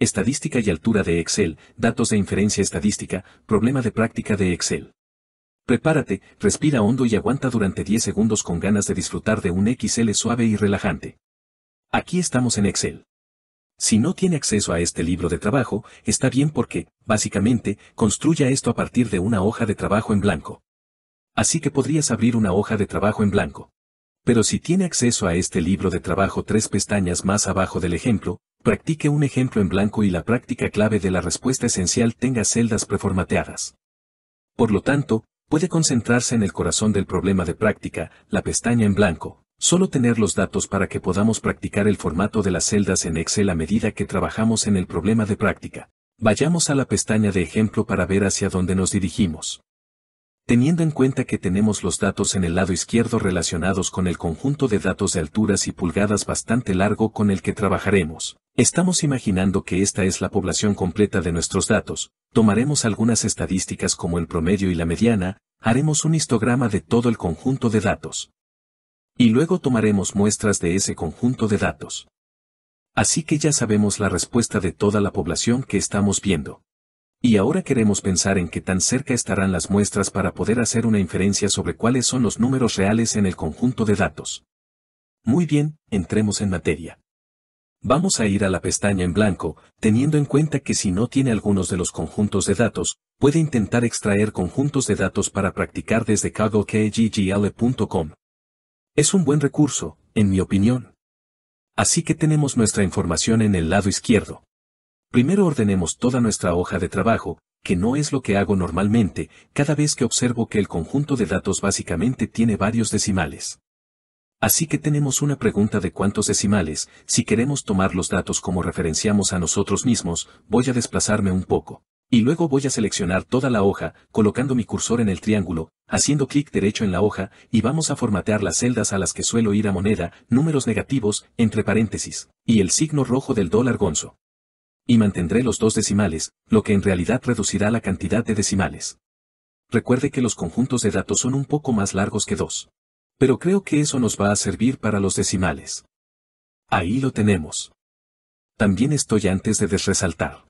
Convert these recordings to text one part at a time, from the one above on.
Estadística y altura de Excel, datos de inferencia estadística, problema de práctica de Excel. Prepárate, respira hondo y aguanta durante 10 segundos con ganas de disfrutar de un XL suave y relajante. Aquí estamos en Excel. Si no tiene acceso a este libro de trabajo, está bien porque, básicamente, construya esto a partir de una hoja de trabajo en blanco. Así que podrías abrir una hoja de trabajo en blanco. Pero si tiene acceso a este libro de trabajo tres pestañas más abajo del ejemplo, Practique un ejemplo en blanco y la práctica clave de la respuesta esencial tenga celdas preformateadas. Por lo tanto, puede concentrarse en el corazón del problema de práctica, la pestaña en blanco, solo tener los datos para que podamos practicar el formato de las celdas en Excel a medida que trabajamos en el problema de práctica. Vayamos a la pestaña de ejemplo para ver hacia dónde nos dirigimos. Teniendo en cuenta que tenemos los datos en el lado izquierdo relacionados con el conjunto de datos de alturas y pulgadas bastante largo con el que trabajaremos, estamos imaginando que esta es la población completa de nuestros datos, tomaremos algunas estadísticas como el promedio y la mediana, haremos un histograma de todo el conjunto de datos. Y luego tomaremos muestras de ese conjunto de datos. Así que ya sabemos la respuesta de toda la población que estamos viendo. Y ahora queremos pensar en qué tan cerca estarán las muestras para poder hacer una inferencia sobre cuáles son los números reales en el conjunto de datos. Muy bien, entremos en materia. Vamos a ir a la pestaña en blanco, teniendo en cuenta que si no tiene algunos de los conjuntos de datos, puede intentar extraer conjuntos de datos para practicar desde kaggl.com. Es un buen recurso, en mi opinión. Así que tenemos nuestra información en el lado izquierdo. Primero ordenemos toda nuestra hoja de trabajo, que no es lo que hago normalmente, cada vez que observo que el conjunto de datos básicamente tiene varios decimales. Así que tenemos una pregunta de cuántos decimales, si queremos tomar los datos como referenciamos a nosotros mismos, voy a desplazarme un poco. Y luego voy a seleccionar toda la hoja, colocando mi cursor en el triángulo, haciendo clic derecho en la hoja, y vamos a formatear las celdas a las que suelo ir a moneda, números negativos, entre paréntesis, y el signo rojo del dólar gonzo y mantendré los dos decimales, lo que en realidad reducirá la cantidad de decimales. Recuerde que los conjuntos de datos son un poco más largos que dos. Pero creo que eso nos va a servir para los decimales. Ahí lo tenemos. También estoy antes de desresaltar.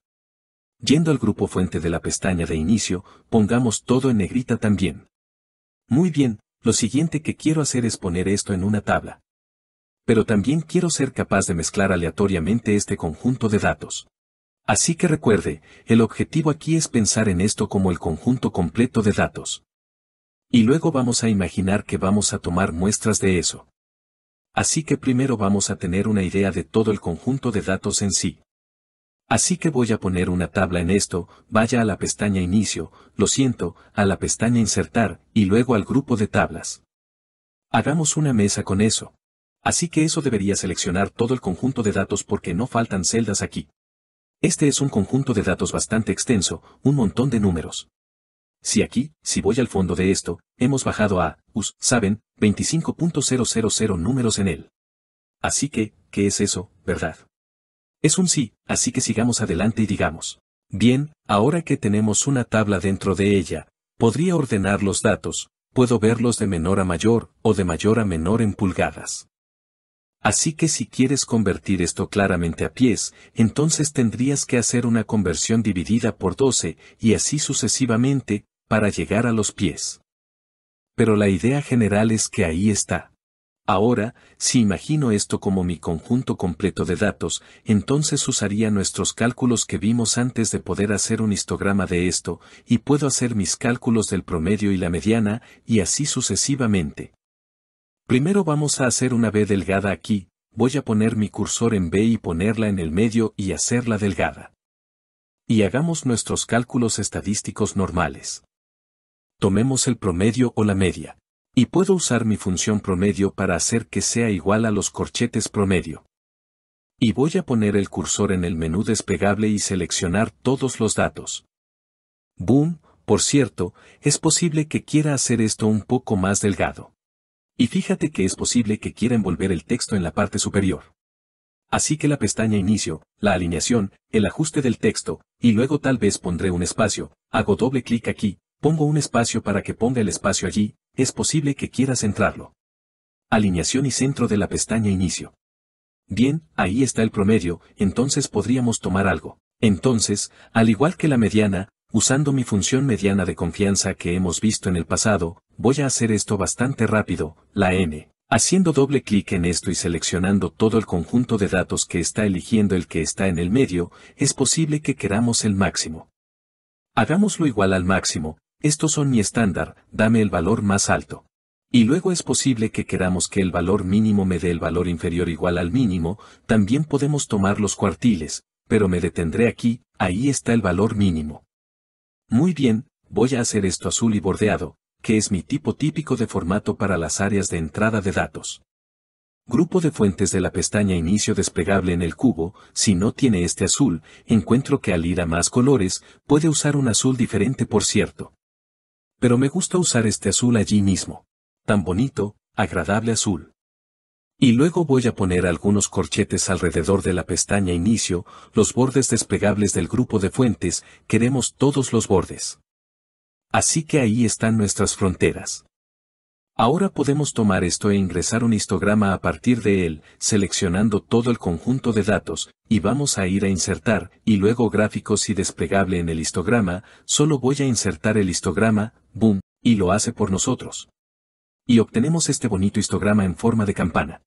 Yendo al grupo fuente de la pestaña de inicio, pongamos todo en negrita también. Muy bien, lo siguiente que quiero hacer es poner esto en una tabla. Pero también quiero ser capaz de mezclar aleatoriamente este conjunto de datos. Así que recuerde, el objetivo aquí es pensar en esto como el conjunto completo de datos. Y luego vamos a imaginar que vamos a tomar muestras de eso. Así que primero vamos a tener una idea de todo el conjunto de datos en sí. Así que voy a poner una tabla en esto, vaya a la pestaña Inicio, lo siento, a la pestaña Insertar, y luego al grupo de tablas. Hagamos una mesa con eso. Así que eso debería seleccionar todo el conjunto de datos porque no faltan celdas aquí. Este es un conjunto de datos bastante extenso, un montón de números. Si aquí, si voy al fondo de esto, hemos bajado a, us, saben, 25.000 números en él. Así que, ¿qué es eso, verdad? Es un sí, así que sigamos adelante y digamos. Bien, ahora que tenemos una tabla dentro de ella, podría ordenar los datos, puedo verlos de menor a mayor, o de mayor a menor en pulgadas. Así que si quieres convertir esto claramente a pies, entonces tendrías que hacer una conversión dividida por 12, y así sucesivamente, para llegar a los pies. Pero la idea general es que ahí está. Ahora, si imagino esto como mi conjunto completo de datos, entonces usaría nuestros cálculos que vimos antes de poder hacer un histograma de esto, y puedo hacer mis cálculos del promedio y la mediana, y así sucesivamente. Primero vamos a hacer una B delgada aquí, voy a poner mi cursor en B y ponerla en el medio y hacerla delgada. Y hagamos nuestros cálculos estadísticos normales. Tomemos el promedio o la media. Y puedo usar mi función promedio para hacer que sea igual a los corchetes promedio. Y voy a poner el cursor en el menú despegable y seleccionar todos los datos. Boom, por cierto, es posible que quiera hacer esto un poco más delgado. Y fíjate que es posible que quiera envolver el texto en la parte superior. Así que la pestaña Inicio, la alineación, el ajuste del texto, y luego tal vez pondré un espacio, hago doble clic aquí, pongo un espacio para que ponga el espacio allí, es posible que quiera centrarlo. Alineación y centro de la pestaña Inicio. Bien, ahí está el promedio, entonces podríamos tomar algo. Entonces, al igual que la mediana, usando mi función mediana de confianza que hemos visto en el pasado, voy a hacer esto bastante rápido, la n. Haciendo doble clic en esto y seleccionando todo el conjunto de datos que está eligiendo el que está en el medio, es posible que queramos el máximo. Hagámoslo igual al máximo, estos son mi estándar, dame el valor más alto. Y luego es posible que queramos que el valor mínimo me dé el valor inferior igual al mínimo, también podemos tomar los cuartiles, pero me detendré aquí, ahí está el valor mínimo. Muy bien, voy a hacer esto azul y bordeado, que es mi tipo típico de formato para las áreas de entrada de datos. Grupo de fuentes de la pestaña Inicio desplegable en el cubo, si no tiene este azul, encuentro que al ir a más colores, puede usar un azul diferente por cierto. Pero me gusta usar este azul allí mismo tan bonito, agradable azul. Y luego voy a poner algunos corchetes alrededor de la pestaña Inicio, los bordes desplegables del grupo de fuentes, queremos todos los bordes. Así que ahí están nuestras fronteras. Ahora podemos tomar esto e ingresar un histograma a partir de él, seleccionando todo el conjunto de datos, y vamos a ir a insertar, y luego gráficos y desplegable en el histograma, solo voy a insertar el histograma, boom, y lo hace por nosotros y obtenemos este bonito histograma en forma de campana.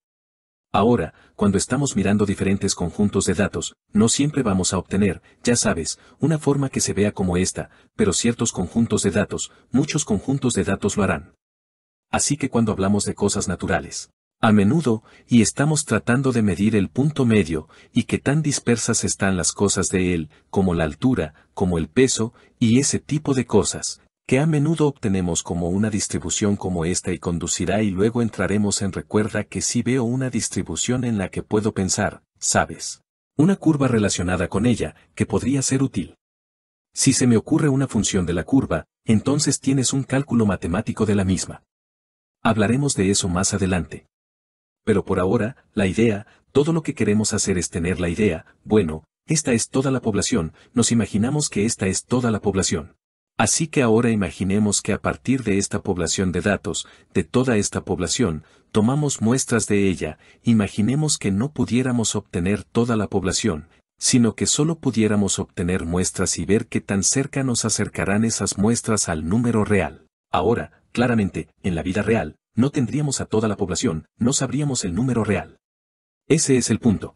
Ahora, cuando estamos mirando diferentes conjuntos de datos, no siempre vamos a obtener, ya sabes, una forma que se vea como esta, pero ciertos conjuntos de datos, muchos conjuntos de datos lo harán. Así que cuando hablamos de cosas naturales, a menudo, y estamos tratando de medir el punto medio, y que tan dispersas están las cosas de él, como la altura, como el peso, y ese tipo de cosas, que a menudo obtenemos como una distribución como esta y conducirá y luego entraremos en recuerda que si veo una distribución en la que puedo pensar, sabes, una curva relacionada con ella, que podría ser útil. Si se me ocurre una función de la curva, entonces tienes un cálculo matemático de la misma. Hablaremos de eso más adelante. Pero por ahora, la idea, todo lo que queremos hacer es tener la idea, bueno, esta es toda la población, nos imaginamos que esta es toda la población. Así que ahora imaginemos que a partir de esta población de datos, de toda esta población, tomamos muestras de ella, imaginemos que no pudiéramos obtener toda la población, sino que solo pudiéramos obtener muestras y ver qué tan cerca nos acercarán esas muestras al número real. Ahora, claramente, en la vida real, no tendríamos a toda la población, no sabríamos el número real. Ese es el punto.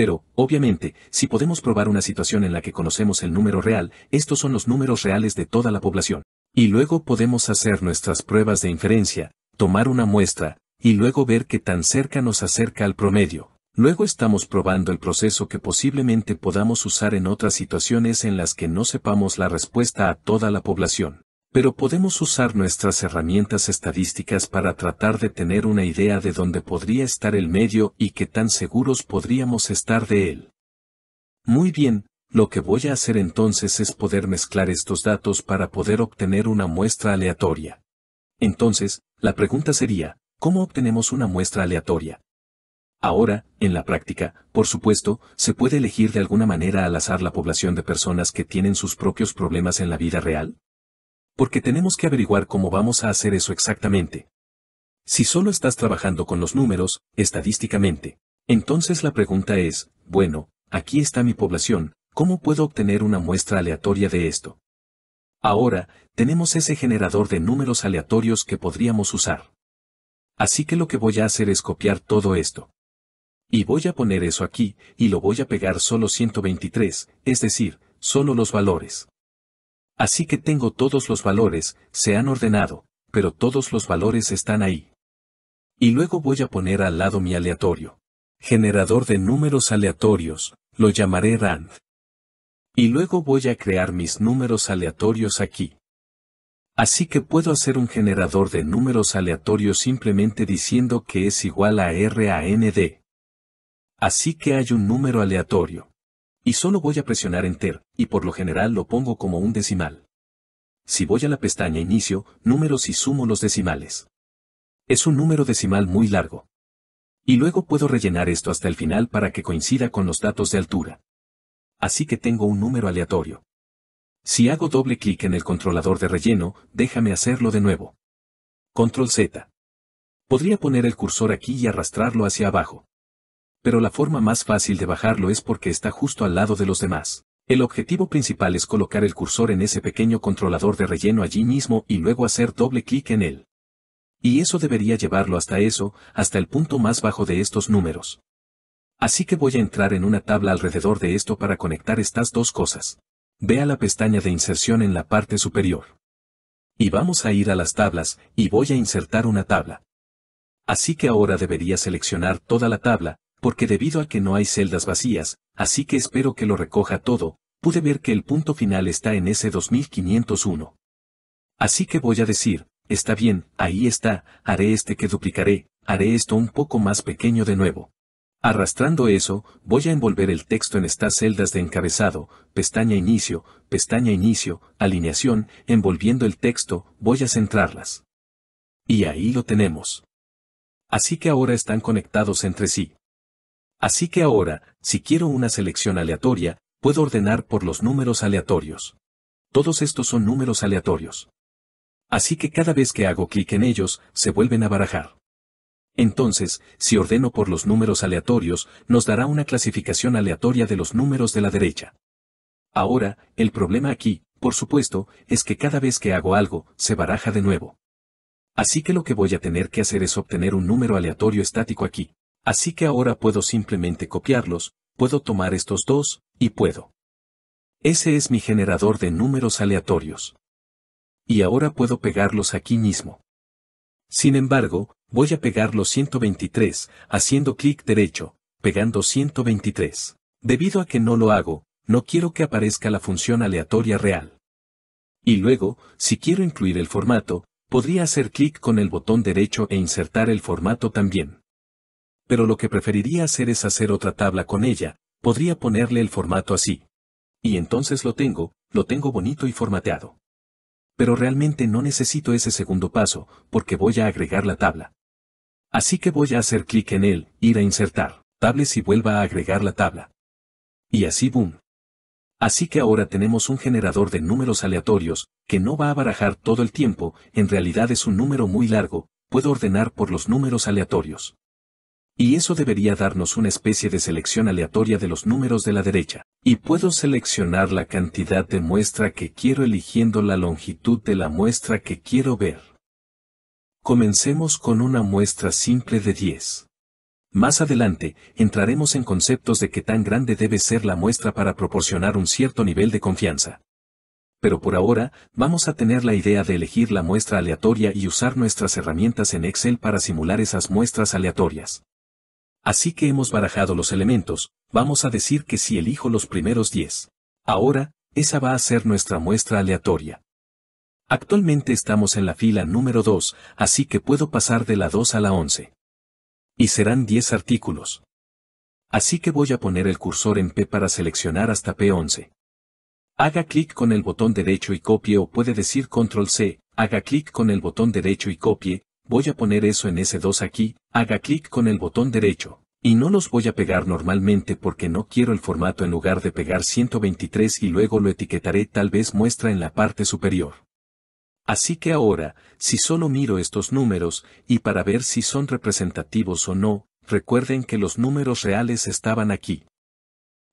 Pero, obviamente, si podemos probar una situación en la que conocemos el número real, estos son los números reales de toda la población. Y luego podemos hacer nuestras pruebas de inferencia, tomar una muestra, y luego ver qué tan cerca nos acerca al promedio. Luego estamos probando el proceso que posiblemente podamos usar en otras situaciones en las que no sepamos la respuesta a toda la población. Pero podemos usar nuestras herramientas estadísticas para tratar de tener una idea de dónde podría estar el medio y qué tan seguros podríamos estar de él. Muy bien, lo que voy a hacer entonces es poder mezclar estos datos para poder obtener una muestra aleatoria. Entonces, la pregunta sería, ¿cómo obtenemos una muestra aleatoria? Ahora, en la práctica, por supuesto, se puede elegir de alguna manera al azar la población de personas que tienen sus propios problemas en la vida real. Porque tenemos que averiguar cómo vamos a hacer eso exactamente. Si solo estás trabajando con los números, estadísticamente, entonces la pregunta es, bueno, aquí está mi población, ¿cómo puedo obtener una muestra aleatoria de esto? Ahora, tenemos ese generador de números aleatorios que podríamos usar. Así que lo que voy a hacer es copiar todo esto. Y voy a poner eso aquí, y lo voy a pegar solo 123, es decir, solo los valores. Así que tengo todos los valores, se han ordenado, pero todos los valores están ahí. Y luego voy a poner al lado mi aleatorio. Generador de números aleatorios, lo llamaré RAND. Y luego voy a crear mis números aleatorios aquí. Así que puedo hacer un generador de números aleatorios simplemente diciendo que es igual a RAND. Así que hay un número aleatorio. Y solo voy a presionar Enter, y por lo general lo pongo como un decimal. Si voy a la pestaña Inicio, Números y sumo los decimales. Es un número decimal muy largo. Y luego puedo rellenar esto hasta el final para que coincida con los datos de altura. Así que tengo un número aleatorio. Si hago doble clic en el controlador de relleno, déjame hacerlo de nuevo. Control Z. Podría poner el cursor aquí y arrastrarlo hacia abajo. Pero la forma más fácil de bajarlo es porque está justo al lado de los demás. El objetivo principal es colocar el cursor en ese pequeño controlador de relleno allí mismo y luego hacer doble clic en él. Y eso debería llevarlo hasta eso, hasta el punto más bajo de estos números. Así que voy a entrar en una tabla alrededor de esto para conectar estas dos cosas. Ve a la pestaña de inserción en la parte superior. Y vamos a ir a las tablas, y voy a insertar una tabla. Así que ahora debería seleccionar toda la tabla, porque debido a que no hay celdas vacías, así que espero que lo recoja todo, pude ver que el punto final está en ese 2501. Así que voy a decir, está bien, ahí está, haré este que duplicaré, haré esto un poco más pequeño de nuevo. Arrastrando eso, voy a envolver el texto en estas celdas de encabezado, pestaña inicio, pestaña inicio, alineación, envolviendo el texto, voy a centrarlas. Y ahí lo tenemos. Así que ahora están conectados entre sí. Así que ahora, si quiero una selección aleatoria, puedo ordenar por los números aleatorios. Todos estos son números aleatorios. Así que cada vez que hago clic en ellos, se vuelven a barajar. Entonces, si ordeno por los números aleatorios, nos dará una clasificación aleatoria de los números de la derecha. Ahora, el problema aquí, por supuesto, es que cada vez que hago algo, se baraja de nuevo. Así que lo que voy a tener que hacer es obtener un número aleatorio estático aquí. Así que ahora puedo simplemente copiarlos, puedo tomar estos dos, y puedo. Ese es mi generador de números aleatorios. Y ahora puedo pegarlos aquí mismo. Sin embargo, voy a pegar los 123, haciendo clic derecho, pegando 123. Debido a que no lo hago, no quiero que aparezca la función aleatoria real. Y luego, si quiero incluir el formato, podría hacer clic con el botón derecho e insertar el formato también. Pero lo que preferiría hacer es hacer otra tabla con ella, podría ponerle el formato así. Y entonces lo tengo, lo tengo bonito y formateado pero realmente no necesito ese segundo paso, porque voy a agregar la tabla. Así que voy a hacer clic en él, ir a insertar, tables y vuelva a agregar la tabla. Y así boom. Así que ahora tenemos un generador de números aleatorios, que no va a barajar todo el tiempo, en realidad es un número muy largo, puedo ordenar por los números aleatorios. Y eso debería darnos una especie de selección aleatoria de los números de la derecha. Y puedo seleccionar la cantidad de muestra que quiero eligiendo la longitud de la muestra que quiero ver. Comencemos con una muestra simple de 10. Más adelante, entraremos en conceptos de qué tan grande debe ser la muestra para proporcionar un cierto nivel de confianza. Pero por ahora, vamos a tener la idea de elegir la muestra aleatoria y usar nuestras herramientas en Excel para simular esas muestras aleatorias. Así que hemos barajado los elementos, vamos a decir que si elijo los primeros 10. Ahora, esa va a ser nuestra muestra aleatoria. Actualmente estamos en la fila número 2, así que puedo pasar de la 2 a la 11. Y serán 10 artículos. Así que voy a poner el cursor en P para seleccionar hasta P11. Haga clic con el botón derecho y copie o puede decir Control C, haga clic con el botón derecho y copie, voy a poner eso en S2 aquí, haga clic con el botón derecho. Y no los voy a pegar normalmente porque no quiero el formato en lugar de pegar 123 y luego lo etiquetaré tal vez muestra en la parte superior. Así que ahora, si solo miro estos números, y para ver si son representativos o no, recuerden que los números reales estaban aquí.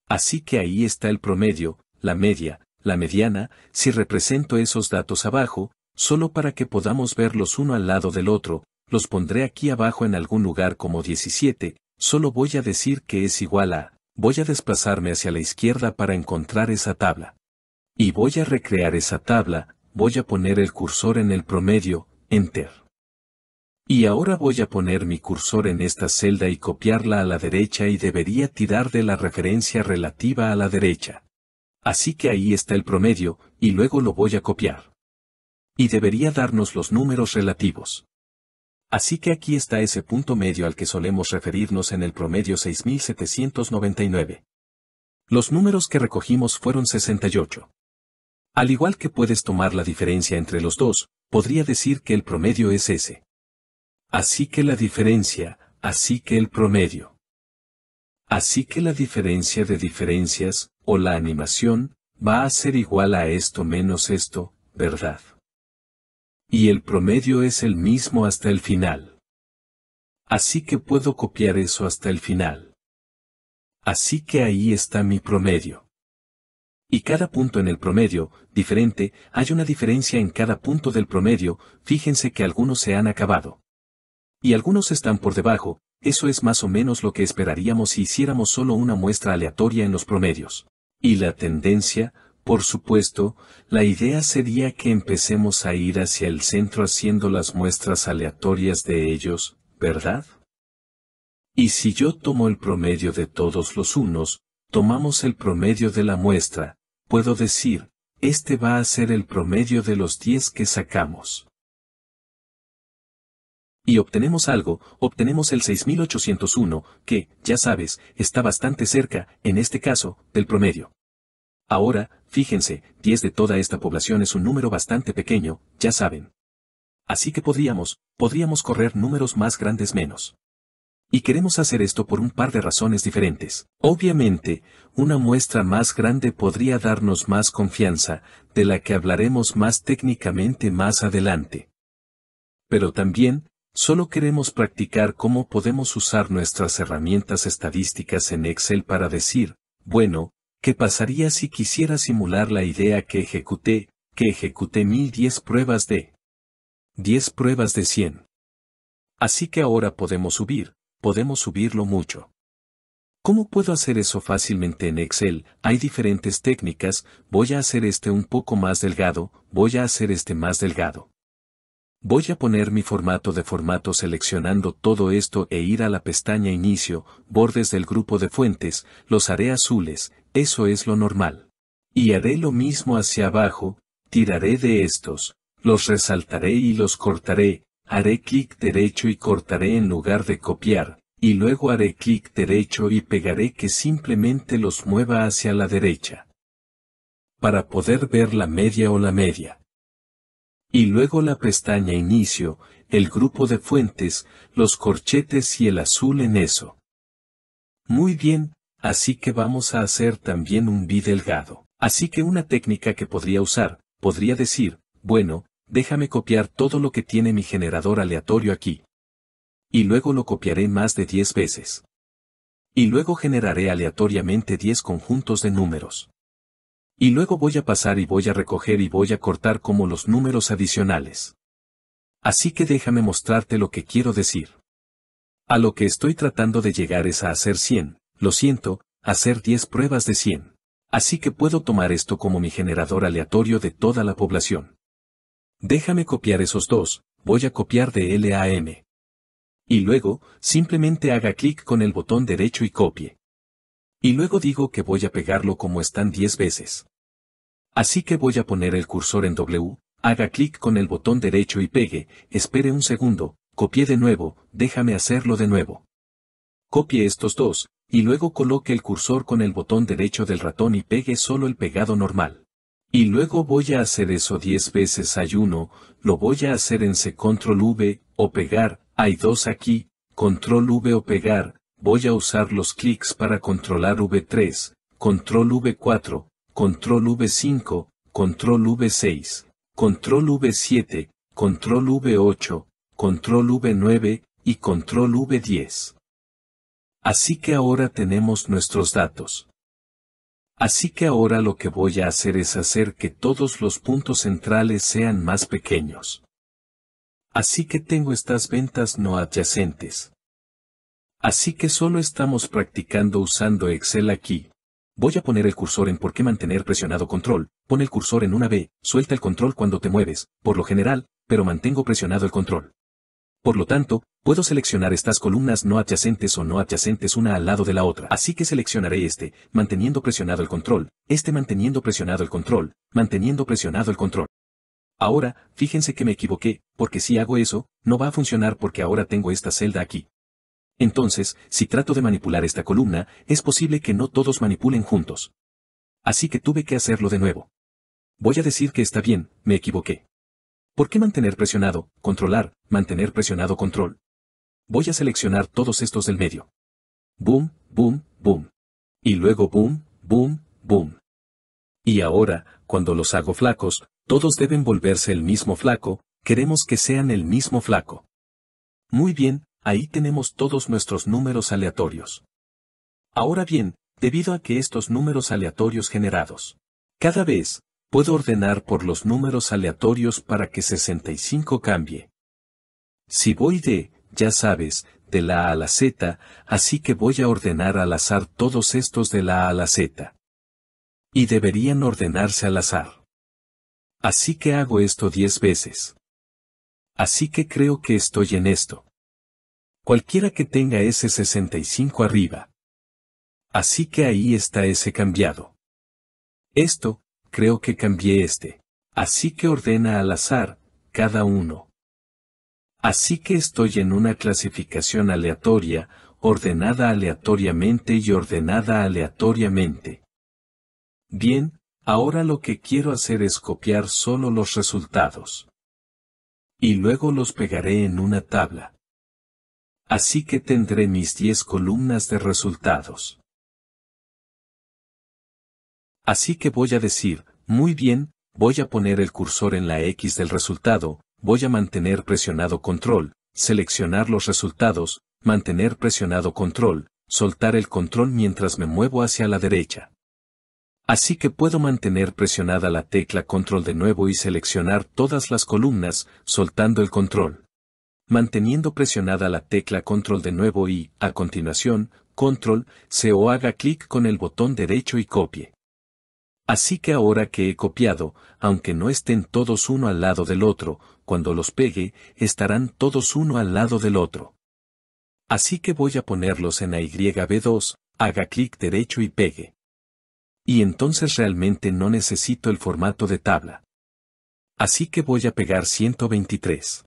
Así que ahí está el promedio, la media, la mediana, si represento esos datos abajo, solo para que podamos verlos uno al lado del otro, los pondré aquí abajo en algún lugar como 17, solo voy a decir que es igual a, voy a desplazarme hacia la izquierda para encontrar esa tabla. Y voy a recrear esa tabla, voy a poner el cursor en el promedio, Enter. Y ahora voy a poner mi cursor en esta celda y copiarla a la derecha y debería tirar de la referencia relativa a la derecha. Así que ahí está el promedio, y luego lo voy a copiar y debería darnos los números relativos. Así que aquí está ese punto medio al que solemos referirnos en el promedio 6799. Los números que recogimos fueron 68. Al igual que puedes tomar la diferencia entre los dos, podría decir que el promedio es ese. Así que la diferencia, así que el promedio. Así que la diferencia de diferencias, o la animación, va a ser igual a esto menos esto, ¿verdad? Y el promedio es el mismo hasta el final. Así que puedo copiar eso hasta el final. Así que ahí está mi promedio. Y cada punto en el promedio, diferente, hay una diferencia en cada punto del promedio, fíjense que algunos se han acabado. Y algunos están por debajo, eso es más o menos lo que esperaríamos si hiciéramos solo una muestra aleatoria en los promedios. Y la tendencia, por supuesto, la idea sería que empecemos a ir hacia el centro haciendo las muestras aleatorias de ellos, ¿verdad? Y si yo tomo el promedio de todos los unos, tomamos el promedio de la muestra, puedo decir, este va a ser el promedio de los 10 que sacamos. Y obtenemos algo, obtenemos el 6801, que, ya sabes, está bastante cerca, en este caso, del promedio. Ahora, fíjense, 10 de toda esta población es un número bastante pequeño, ya saben. Así que podríamos, podríamos correr números más grandes menos. Y queremos hacer esto por un par de razones diferentes. Obviamente, una muestra más grande podría darnos más confianza, de la que hablaremos más técnicamente más adelante. Pero también, solo queremos practicar cómo podemos usar nuestras herramientas estadísticas en Excel para decir, bueno, ¿Qué pasaría si quisiera simular la idea que ejecuté, que ejecuté 1010 pruebas de 10 pruebas de 100? Así que ahora podemos subir, podemos subirlo mucho. ¿Cómo puedo hacer eso fácilmente en Excel? Hay diferentes técnicas, voy a hacer este un poco más delgado, voy a hacer este más delgado. Voy a poner mi formato de formato seleccionando todo esto e ir a la pestaña Inicio, bordes del grupo de fuentes, los haré azules, eso es lo normal. Y haré lo mismo hacia abajo, tiraré de estos, los resaltaré y los cortaré, haré clic derecho y cortaré en lugar de copiar, y luego haré clic derecho y pegaré que simplemente los mueva hacia la derecha. Para poder ver la media o la media. Y luego la pestaña Inicio, el grupo de fuentes, los corchetes y el azul en eso. Muy bien, así que vamos a hacer también un bi delgado. Así que una técnica que podría usar, podría decir, bueno, déjame copiar todo lo que tiene mi generador aleatorio aquí. Y luego lo copiaré más de 10 veces. Y luego generaré aleatoriamente 10 conjuntos de números. Y luego voy a pasar y voy a recoger y voy a cortar como los números adicionales. Así que déjame mostrarte lo que quiero decir. A lo que estoy tratando de llegar es a hacer 100, lo siento, hacer 10 pruebas de 100. Así que puedo tomar esto como mi generador aleatorio de toda la población. Déjame copiar esos dos, voy a copiar de L a M. Y luego, simplemente haga clic con el botón derecho y copie. Y luego digo que voy a pegarlo como están 10 veces. Así que voy a poner el cursor en W, haga clic con el botón derecho y pegue, espere un segundo, copie de nuevo, déjame hacerlo de nuevo. Copie estos dos, y luego coloque el cursor con el botón derecho del ratón y pegue solo el pegado normal. Y luego voy a hacer eso 10 veces hay uno, lo voy a hacer en C control V, o pegar, hay dos aquí, control V o pegar, voy a usar los clics para controlar V3, control V4, control V5, control V6, control V7, control V8, control V9, y control V10. Así que ahora tenemos nuestros datos. Así que ahora lo que voy a hacer es hacer que todos los puntos centrales sean más pequeños. Así que tengo estas ventas no adyacentes. Así que solo estamos practicando usando Excel aquí. Voy a poner el cursor en por qué mantener presionado control, pon el cursor en una B, suelta el control cuando te mueves, por lo general, pero mantengo presionado el control. Por lo tanto, puedo seleccionar estas columnas no adyacentes o no adyacentes una al lado de la otra. Así que seleccionaré este, manteniendo presionado el control, este manteniendo presionado el control, manteniendo presionado el control. Ahora, fíjense que me equivoqué, porque si hago eso, no va a funcionar porque ahora tengo esta celda aquí. Entonces, si trato de manipular esta columna, es posible que no todos manipulen juntos. Así que tuve que hacerlo de nuevo. Voy a decir que está bien, me equivoqué. ¿Por qué mantener presionado, controlar, mantener presionado control? Voy a seleccionar todos estos del medio. Boom, boom, boom. Y luego boom, boom, boom. Y ahora, cuando los hago flacos, todos deben volverse el mismo flaco, queremos que sean el mismo flaco. Muy bien, ahí tenemos todos nuestros números aleatorios. Ahora bien, debido a que estos números aleatorios generados, cada vez, puedo ordenar por los números aleatorios para que 65 cambie. Si voy de, ya sabes, de la A a la Z, así que voy a ordenar al azar todos estos de la A a la Z. Y deberían ordenarse al azar. Así que hago esto 10 veces. Así que creo que estoy en esto. Cualquiera que tenga ese 65 arriba. Así que ahí está ese cambiado. Esto, creo que cambié este. Así que ordena al azar, cada uno. Así que estoy en una clasificación aleatoria, ordenada aleatoriamente y ordenada aleatoriamente. Bien, ahora lo que quiero hacer es copiar solo los resultados. Y luego los pegaré en una tabla. Así que tendré mis 10 columnas de resultados. Así que voy a decir, muy bien, voy a poner el cursor en la X del resultado, voy a mantener presionado control, seleccionar los resultados, mantener presionado control, soltar el control mientras me muevo hacia la derecha. Así que puedo mantener presionada la tecla control de nuevo y seleccionar todas las columnas, soltando el control. Manteniendo presionada la tecla control de nuevo y, a continuación, control, se o haga clic con el botón derecho y copie. Así que ahora que he copiado, aunque no estén todos uno al lado del otro, cuando los pegue, estarán todos uno al lado del otro. Así que voy a ponerlos en AYB2, haga clic derecho y pegue. Y entonces realmente no necesito el formato de tabla. Así que voy a pegar 123.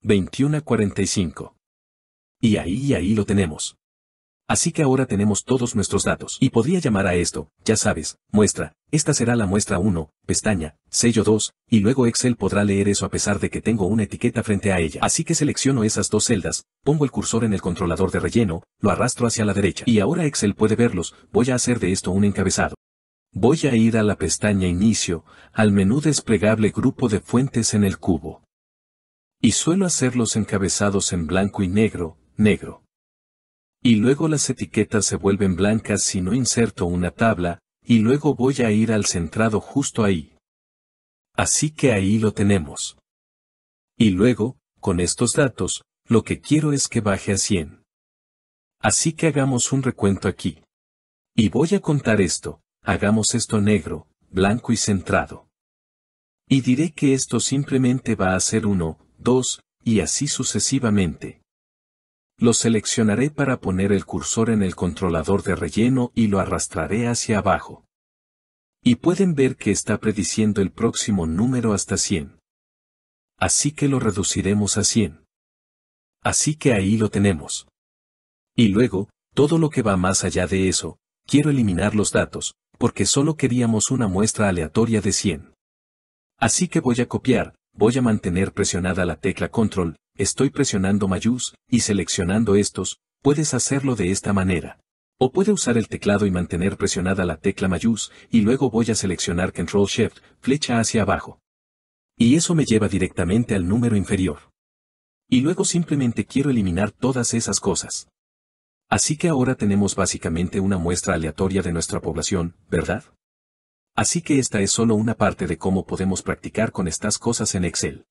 21 a 45. Y ahí y ahí lo tenemos. Así que ahora tenemos todos nuestros datos. Y podría llamar a esto, ya sabes, muestra, esta será la muestra 1, pestaña, sello 2, y luego Excel podrá leer eso a pesar de que tengo una etiqueta frente a ella. Así que selecciono esas dos celdas, pongo el cursor en el controlador de relleno, lo arrastro hacia la derecha. Y ahora Excel puede verlos, voy a hacer de esto un encabezado. Voy a ir a la pestaña Inicio, al menú desplegable Grupo de fuentes en el cubo. Y suelo hacer los encabezados en blanco y negro, negro. Y luego las etiquetas se vuelven blancas si no inserto una tabla, y luego voy a ir al centrado justo ahí. Así que ahí lo tenemos. Y luego, con estos datos, lo que quiero es que baje a 100. Así que hagamos un recuento aquí. Y voy a contar esto, hagamos esto negro, blanco y centrado. Y diré que esto simplemente va a ser 1, 2, y así sucesivamente. Lo seleccionaré para poner el cursor en el controlador de relleno y lo arrastraré hacia abajo. Y pueden ver que está prediciendo el próximo número hasta 100. Así que lo reduciremos a 100. Así que ahí lo tenemos. Y luego, todo lo que va más allá de eso, quiero eliminar los datos, porque solo queríamos una muestra aleatoria de 100. Así que voy a copiar, voy a mantener presionada la tecla control, estoy presionando mayús, y seleccionando estos, puedes hacerlo de esta manera. O puede usar el teclado y mantener presionada la tecla mayús, y luego voy a seleccionar Control Shift, flecha hacia abajo. Y eso me lleva directamente al número inferior. Y luego simplemente quiero eliminar todas esas cosas. Así que ahora tenemos básicamente una muestra aleatoria de nuestra población, ¿verdad? Así que esta es solo una parte de cómo podemos practicar con estas cosas en Excel.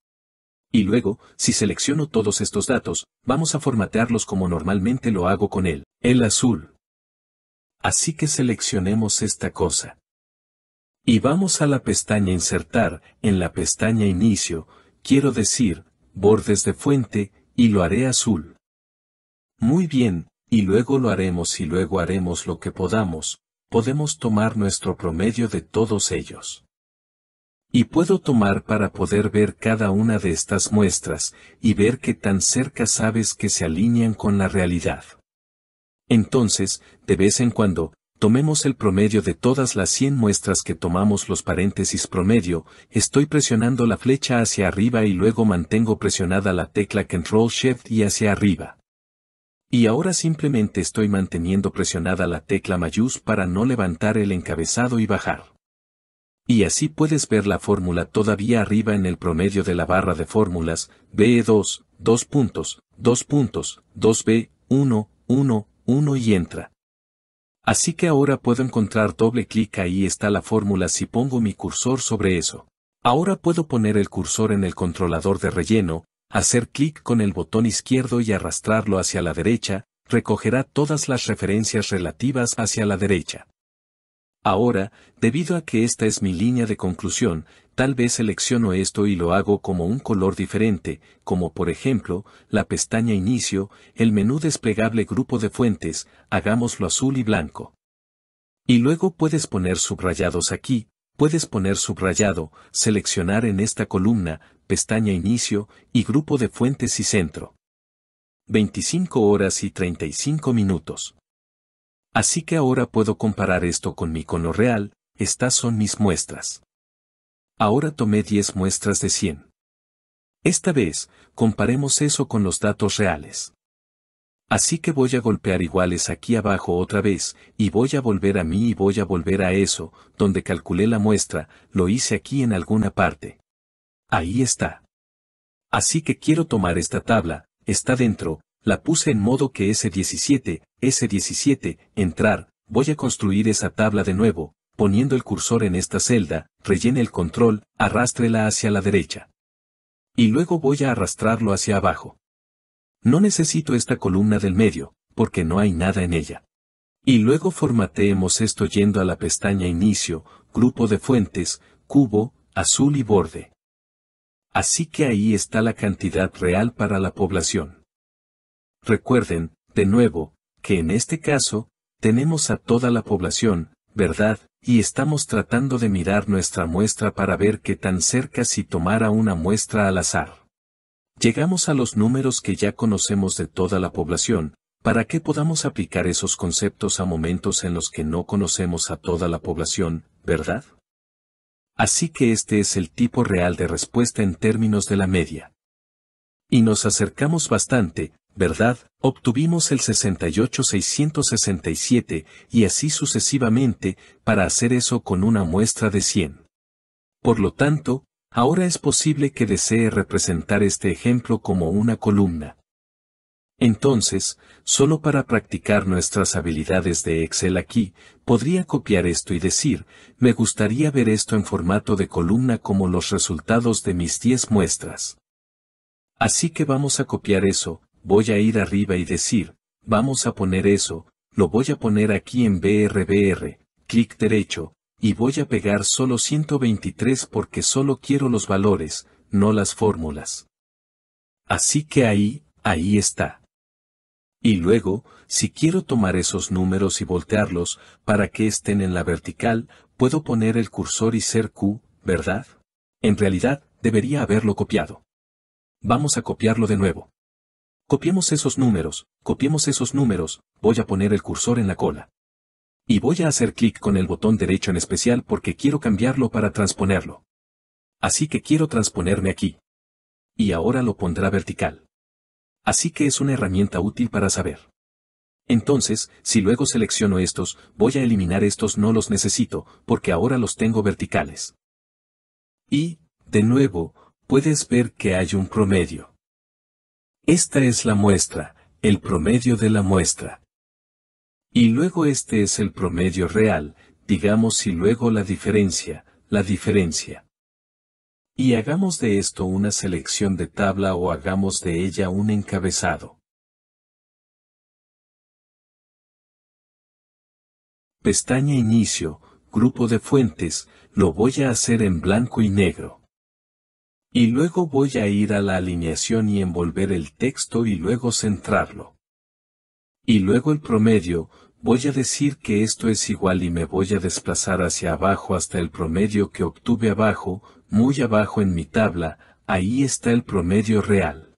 Y luego, si selecciono todos estos datos, vamos a formatearlos como normalmente lo hago con él, el azul. Así que seleccionemos esta cosa. Y vamos a la pestaña Insertar, en la pestaña Inicio, quiero decir, bordes de fuente, y lo haré azul. Muy bien, y luego lo haremos y luego haremos lo que podamos, podemos tomar nuestro promedio de todos ellos. Y puedo tomar para poder ver cada una de estas muestras, y ver qué tan cerca sabes que se alinean con la realidad. Entonces, de vez en cuando, tomemos el promedio de todas las 100 muestras que tomamos los paréntesis promedio, estoy presionando la flecha hacia arriba y luego mantengo presionada la tecla Control Shift y hacia arriba. Y ahora simplemente estoy manteniendo presionada la tecla mayús para no levantar el encabezado y bajar. Y así puedes ver la fórmula todavía arriba en el promedio de la barra de fórmulas, BE2, 2 puntos, 2 puntos, 2B, 1, 1, 1 y entra. Así que ahora puedo encontrar doble clic ahí está la fórmula si pongo mi cursor sobre eso. Ahora puedo poner el cursor en el controlador de relleno, hacer clic con el botón izquierdo y arrastrarlo hacia la derecha, recogerá todas las referencias relativas hacia la derecha. Ahora, debido a que esta es mi línea de conclusión, tal vez selecciono esto y lo hago como un color diferente, como por ejemplo, la pestaña Inicio, el menú desplegable Grupo de fuentes, hagámoslo azul y blanco. Y luego puedes poner subrayados aquí, puedes poner subrayado, seleccionar en esta columna, pestaña Inicio, y Grupo de fuentes y centro. 25 horas y 35 minutos. Así que ahora puedo comparar esto con mi cono real, estas son mis muestras. Ahora tomé 10 muestras de 100. Esta vez, comparemos eso con los datos reales. Así que voy a golpear iguales aquí abajo otra vez, y voy a volver a mí y voy a volver a eso, donde calculé la muestra, lo hice aquí en alguna parte. Ahí está. Así que quiero tomar esta tabla, está dentro, la puse en modo que S17, S17, entrar, voy a construir esa tabla de nuevo, poniendo el cursor en esta celda, rellene el control, arrástrela hacia la derecha. Y luego voy a arrastrarlo hacia abajo. No necesito esta columna del medio, porque no hay nada en ella. Y luego formateemos esto yendo a la pestaña Inicio, Grupo de Fuentes, Cubo, Azul y Borde. Así que ahí está la cantidad real para la población. Recuerden, de nuevo, que en este caso, tenemos a toda la población, ¿verdad? Y estamos tratando de mirar nuestra muestra para ver qué tan cerca si tomara una muestra al azar. Llegamos a los números que ya conocemos de toda la población, para que podamos aplicar esos conceptos a momentos en los que no conocemos a toda la población, ¿verdad? Así que este es el tipo real de respuesta en términos de la media. Y nos acercamos bastante, ¿verdad? Obtuvimos el 68-667 y así sucesivamente, para hacer eso con una muestra de 100. Por lo tanto, ahora es posible que desee representar este ejemplo como una columna. Entonces, solo para practicar nuestras habilidades de Excel aquí, podría copiar esto y decir, me gustaría ver esto en formato de columna como los resultados de mis 10 muestras. Así que vamos a copiar eso, voy a ir arriba y decir, vamos a poner eso, lo voy a poner aquí en BRBR, clic derecho, y voy a pegar solo 123 porque solo quiero los valores, no las fórmulas. Así que ahí, ahí está. Y luego, si quiero tomar esos números y voltearlos, para que estén en la vertical, puedo poner el cursor y ser Q, ¿verdad? En realidad, debería haberlo copiado. Vamos a copiarlo de nuevo. Copiemos esos números, copiemos esos números, voy a poner el cursor en la cola. Y voy a hacer clic con el botón derecho en especial porque quiero cambiarlo para transponerlo. Así que quiero transponerme aquí. Y ahora lo pondrá vertical. Así que es una herramienta útil para saber. Entonces, si luego selecciono estos, voy a eliminar estos no los necesito, porque ahora los tengo verticales. Y, de nuevo, puedes ver que hay un promedio. Esta es la muestra, el promedio de la muestra. Y luego este es el promedio real, digamos y luego la diferencia, la diferencia. Y hagamos de esto una selección de tabla o hagamos de ella un encabezado. Pestaña Inicio, Grupo de Fuentes, lo voy a hacer en blanco y negro. Y luego voy a ir a la alineación y envolver el texto y luego centrarlo. Y luego el promedio, voy a decir que esto es igual y me voy a desplazar hacia abajo hasta el promedio que obtuve abajo, muy abajo en mi tabla, ahí está el promedio real.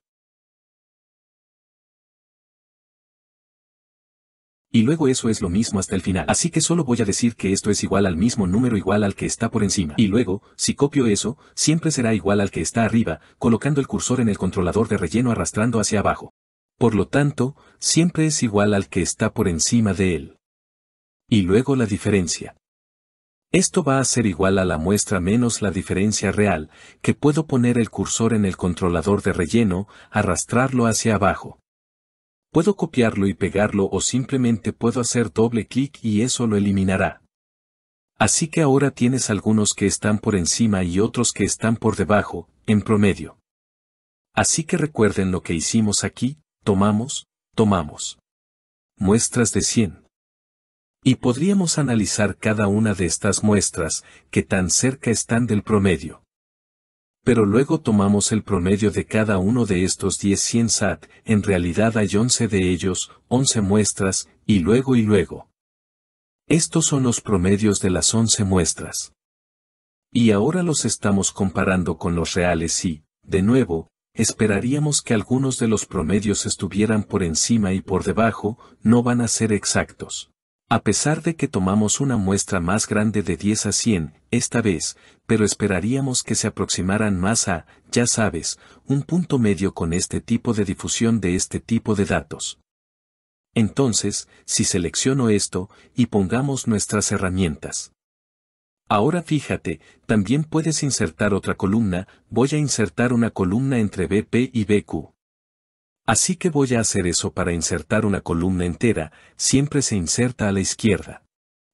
Y luego eso es lo mismo hasta el final. Así que solo voy a decir que esto es igual al mismo número igual al que está por encima. Y luego, si copio eso, siempre será igual al que está arriba, colocando el cursor en el controlador de relleno arrastrando hacia abajo. Por lo tanto, siempre es igual al que está por encima de él. Y luego la diferencia. Esto va a ser igual a la muestra menos la diferencia real, que puedo poner el cursor en el controlador de relleno, arrastrarlo hacia abajo. Puedo copiarlo y pegarlo o simplemente puedo hacer doble clic y eso lo eliminará. Así que ahora tienes algunos que están por encima y otros que están por debajo, en promedio. Así que recuerden lo que hicimos aquí, tomamos, tomamos. Muestras de 100. Y podríamos analizar cada una de estas muestras, que tan cerca están del promedio. Pero luego tomamos el promedio de cada uno de estos 10 100 SAT, en realidad hay 11 de ellos, 11 muestras, y luego y luego. Estos son los promedios de las 11 muestras. Y ahora los estamos comparando con los reales y, de nuevo, esperaríamos que algunos de los promedios estuvieran por encima y por debajo, no van a ser exactos. A pesar de que tomamos una muestra más grande de 10 a 100, esta vez, pero esperaríamos que se aproximaran más a, ya sabes, un punto medio con este tipo de difusión de este tipo de datos. Entonces, si selecciono esto, y pongamos nuestras herramientas. Ahora fíjate, también puedes insertar otra columna, voy a insertar una columna entre BP y BQ. Así que voy a hacer eso para insertar una columna entera, siempre se inserta a la izquierda.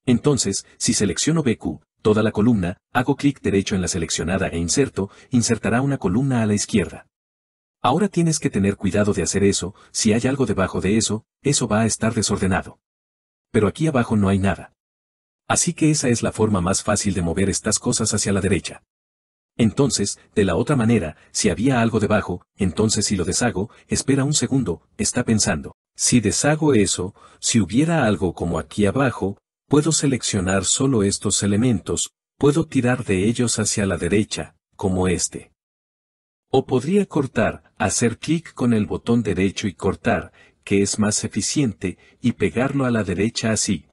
Entonces, si selecciono BQ, toda la columna, hago clic derecho en la seleccionada e inserto, insertará una columna a la izquierda. Ahora tienes que tener cuidado de hacer eso, si hay algo debajo de eso, eso va a estar desordenado. Pero aquí abajo no hay nada. Así que esa es la forma más fácil de mover estas cosas hacia la derecha. Entonces, de la otra manera, si había algo debajo, entonces si lo deshago, espera un segundo, está pensando. Si deshago eso, si hubiera algo como aquí abajo, puedo seleccionar solo estos elementos, puedo tirar de ellos hacia la derecha, como este. O podría cortar, hacer clic con el botón derecho y cortar, que es más eficiente, y pegarlo a la derecha así.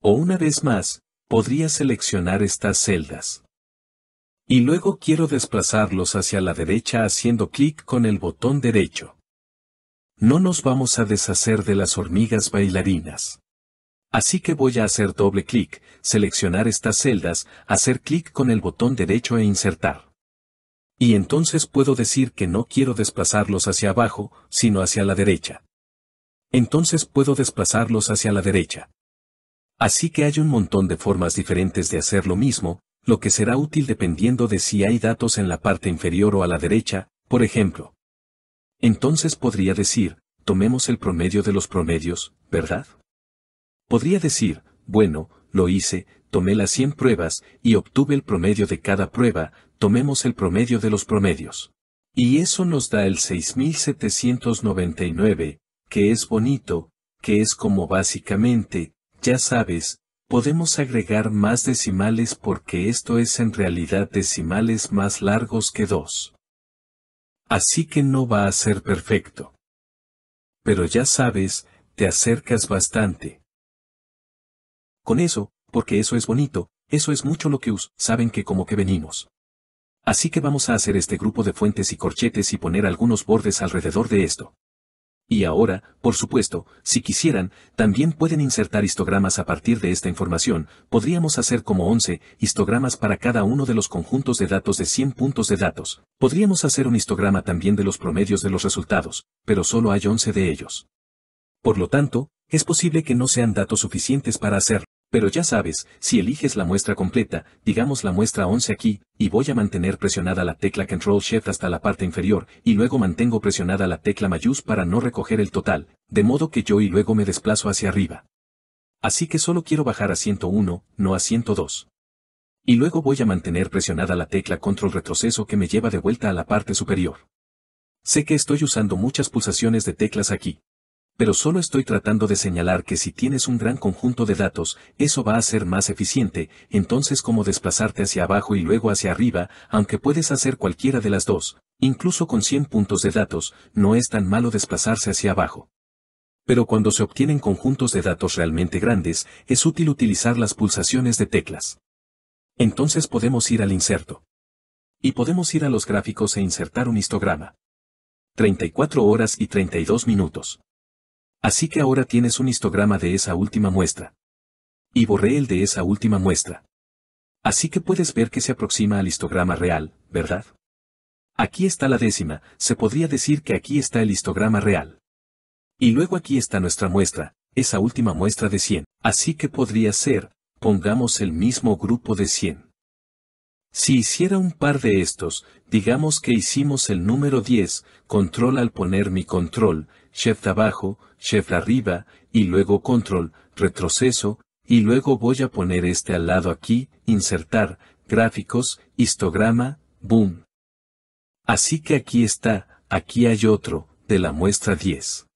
O una vez más, podría seleccionar estas celdas. Y luego quiero desplazarlos hacia la derecha haciendo clic con el botón derecho. No nos vamos a deshacer de las hormigas bailarinas. Así que voy a hacer doble clic, seleccionar estas celdas, hacer clic con el botón derecho e insertar. Y entonces puedo decir que no quiero desplazarlos hacia abajo, sino hacia la derecha. Entonces puedo desplazarlos hacia la derecha. Así que hay un montón de formas diferentes de hacer lo mismo, lo que será útil dependiendo de si hay datos en la parte inferior o a la derecha, por ejemplo. Entonces podría decir, tomemos el promedio de los promedios, ¿verdad? Podría decir, bueno, lo hice, tomé las 100 pruebas, y obtuve el promedio de cada prueba, tomemos el promedio de los promedios. Y eso nos da el 6799, que es bonito, que es como básicamente, ya sabes, podemos agregar más decimales porque esto es en realidad decimales más largos que 2. Así que no va a ser perfecto. Pero ya sabes, te acercas bastante. Con eso, porque eso es bonito, eso es mucho lo que us, saben que como que venimos. Así que vamos a hacer este grupo de fuentes y corchetes y poner algunos bordes alrededor de esto. Y ahora, por supuesto, si quisieran, también pueden insertar histogramas a partir de esta información, podríamos hacer como 11 histogramas para cada uno de los conjuntos de datos de 100 puntos de datos. Podríamos hacer un histograma también de los promedios de los resultados, pero solo hay 11 de ellos. Por lo tanto, es posible que no sean datos suficientes para hacerlo. Pero ya sabes, si eliges la muestra completa, digamos la muestra 11 aquí, y voy a mantener presionada la tecla Control Shift hasta la parte inferior, y luego mantengo presionada la tecla Mayús para no recoger el total, de modo que yo y luego me desplazo hacia arriba. Así que solo quiero bajar a 101, no a 102. Y luego voy a mantener presionada la tecla Control Retroceso que me lleva de vuelta a la parte superior. Sé que estoy usando muchas pulsaciones de teclas aquí, pero solo estoy tratando de señalar que si tienes un gran conjunto de datos, eso va a ser más eficiente, entonces como desplazarte hacia abajo y luego hacia arriba, aunque puedes hacer cualquiera de las dos, incluso con 100 puntos de datos, no es tan malo desplazarse hacia abajo. Pero cuando se obtienen conjuntos de datos realmente grandes, es útil utilizar las pulsaciones de teclas. Entonces podemos ir al inserto. Y podemos ir a los gráficos e insertar un histograma. 34 horas y 32 minutos. Así que ahora tienes un histograma de esa última muestra. Y borré el de esa última muestra. Así que puedes ver que se aproxima al histograma real, ¿verdad? Aquí está la décima, se podría decir que aquí está el histograma real. Y luego aquí está nuestra muestra, esa última muestra de 100. Así que podría ser, pongamos el mismo grupo de 100. Si hiciera un par de estos, digamos que hicimos el número 10, control al poner mi control, shift abajo, shift arriba, y luego control, retroceso, y luego voy a poner este al lado aquí, insertar, gráficos, histograma, boom. Así que aquí está, aquí hay otro, de la muestra 10.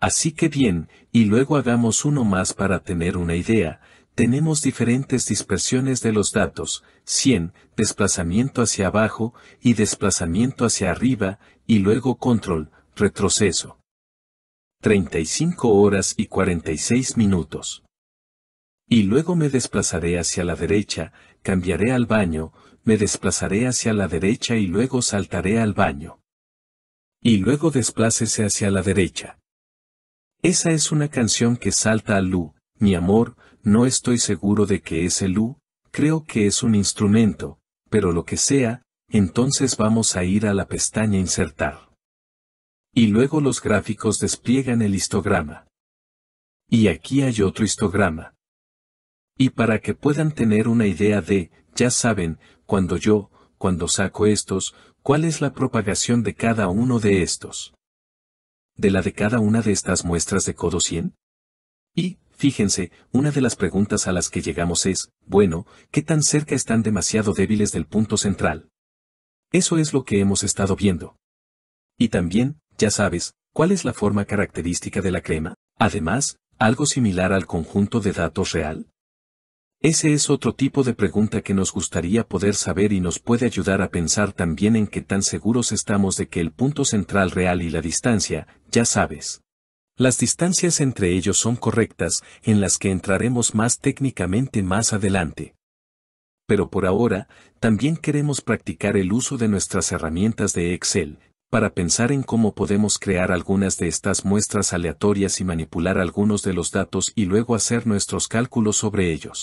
Así que bien, y luego hagamos uno más para tener una idea, tenemos diferentes dispersiones de los datos, 100, desplazamiento hacia abajo, y desplazamiento hacia arriba, y luego control, retroceso. 35 horas y 46 minutos. Y luego me desplazaré hacia la derecha, cambiaré al baño, me desplazaré hacia la derecha y luego saltaré al baño. Y luego desplácese hacia la derecha. Esa es una canción que salta al Lu, mi amor, no estoy seguro de que es el Lu, creo que es un instrumento, pero lo que sea, entonces vamos a ir a la pestaña Insertar. Y luego los gráficos despliegan el histograma. Y aquí hay otro histograma. Y para que puedan tener una idea de, ya saben, cuando yo, cuando saco estos, cuál es la propagación de cada uno de estos de la de cada una de estas muestras de codo 100? Y, fíjense, una de las preguntas a las que llegamos es, bueno, ¿qué tan cerca están demasiado débiles del punto central? Eso es lo que hemos estado viendo. Y también, ya sabes, ¿cuál es la forma característica de la crema? Además, algo similar al conjunto de datos real. Ese es otro tipo de pregunta que nos gustaría poder saber y nos puede ayudar a pensar también en qué tan seguros estamos de que el punto central real y la distancia, ya sabes. Las distancias entre ellos son correctas, en las que entraremos más técnicamente más adelante. Pero por ahora, también queremos practicar el uso de nuestras herramientas de Excel, para pensar en cómo podemos crear algunas de estas muestras aleatorias y manipular algunos de los datos y luego hacer nuestros cálculos sobre ellos.